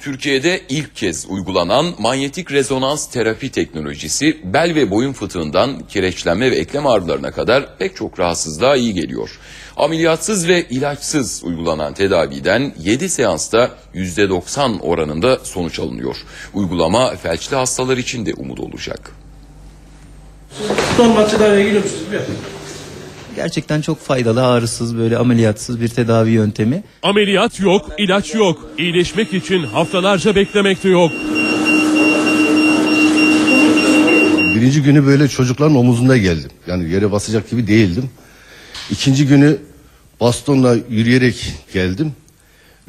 Türkiye'de ilk kez uygulanan manyetik rezonans terapi teknolojisi bel ve boyun fıtığından kireçlenme ve eklem ağrılarına kadar pek çok rahatsızlığa iyi geliyor. Ameliyatsız ve ilaçsız uygulanan tedaviden 7 seansta %90 oranında sonuç alınıyor. Uygulama felçli hastalar için de umut olacak. Tedaviye gidiyor musunuz? Gerçekten çok faydalı, ağrısız, böyle ameliyatsız bir tedavi yöntemi. Ameliyat yok, ilaç yok. İyileşmek için haftalarca beklemek de yok. Birinci günü böyle çocukların omuzunda geldim. Yani yere basacak gibi değildim. İkinci günü bastonla yürüyerek geldim.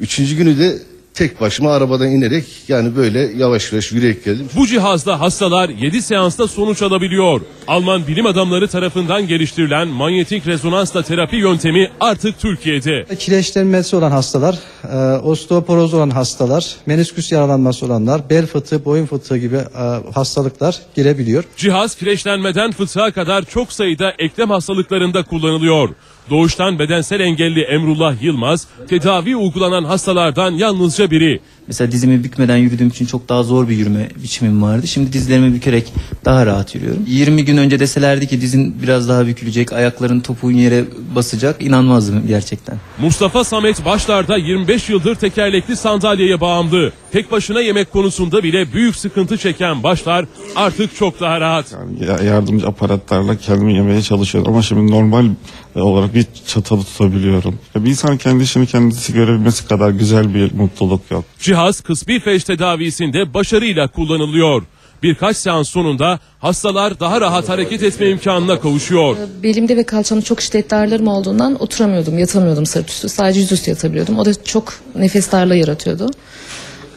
Üçüncü günü de tek başıma arabadan inerek yani böyle yavaş yavaş yürüyerek geldim. Bu cihazla hastalar 7 seansta sonuç alabiliyor. Alman bilim adamları tarafından geliştirilen manyetik rezonansla terapi yöntemi artık Türkiye'de. Kireçlenmesi olan hastalar, e, osteoporoz olan hastalar, menisküs yaralanması olanlar, bel fıtığı, boyun fıtığı gibi e, hastalıklar girebiliyor. Cihaz kireçlenmeden fıtığa kadar çok sayıda eklem hastalıklarında kullanılıyor. Doğuştan bedensel engelli Emrullah Yılmaz, tedavi uygulanan hastalardan yalnızca biri. Mesela dizimi bükmeden yürüdüğüm için çok daha zor bir yürüme biçimim vardı. Şimdi dizlerimi bükerek daha rahat yürüyorum. 20 gün önce deselerdi ki dizin biraz daha bükülecek, ayakların topuğun yere basacak inanmazdım gerçekten. Mustafa Samet başlarda 25 yıldır tekerlekli sandalyeye bağımlı. Tek başına yemek konusunda bile büyük sıkıntı çeken başlar artık çok daha rahat. Ya- yardımcı aparatlarla kendimi yemeye çalışıyorum ama şimdi normal olarak bir çatalı tutabiliyorum. Ya Bir insan kendi işini kendisi görebilmesi kadar güzel bir mutluluk yok. Cihaz kısmi felç tedavisinde başarıyla kullanılıyor. Birkaç seans sonunda hastalar daha rahat hareket etme imkanına kavuşuyor. Belimde ve kalçamda çok şiddetli ağrılarım olduğundan oturamıyordum, yatamıyordum sırt üstü. Sadece yüzüstü yatabiliyordum. O da çok nefes darlığı yaratıyordu.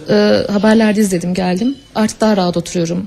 Ee, haberlerde izledim, geldim. Artık daha rahat oturuyorum.